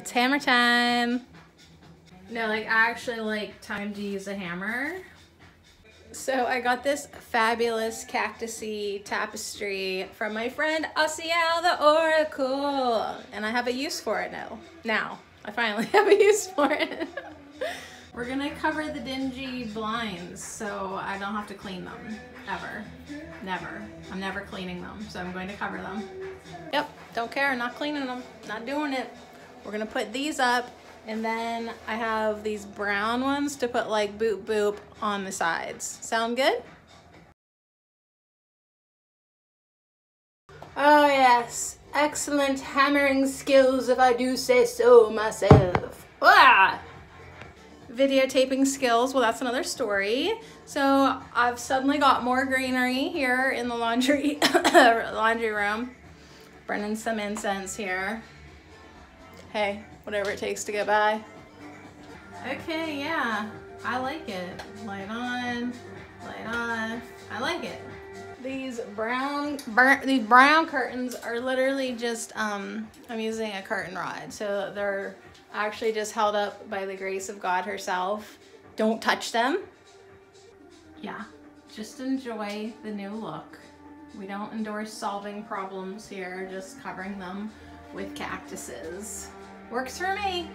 It's hammer time. No, like I actually like time to use a hammer. So I got this fabulous cactusy tapestry from my friend Asiel the Oracle. And I have a use for it now. Now, I finally have a use for it. We're gonna cover the dingy blinds so I don't have to clean them, ever. Never. I'm never cleaning them, so I'm going to cover them. Yep, don't care, not cleaning them, not doing it. We're gonna put these up and then I have these brown ones to put like boop boop on the sides. Sound good? Oh yes, excellent hammering skills if I do say so myself. Ah! Videotaping skills, well that's another story. So I've suddenly got more greenery here in the laundry laundry room. Burning some incense here. Hey, whatever it takes to get by. Okay, yeah, I like it. Light on, light on. I like it. These brown, burnt, these brown curtains are literally just, um, I'm using a curtain rod. So they're actually just held up by the grace of God herself. Don't touch them. Yeah, just enjoy the new look. We don't endorse solving problems here, just covering them with cactuses. Works for me.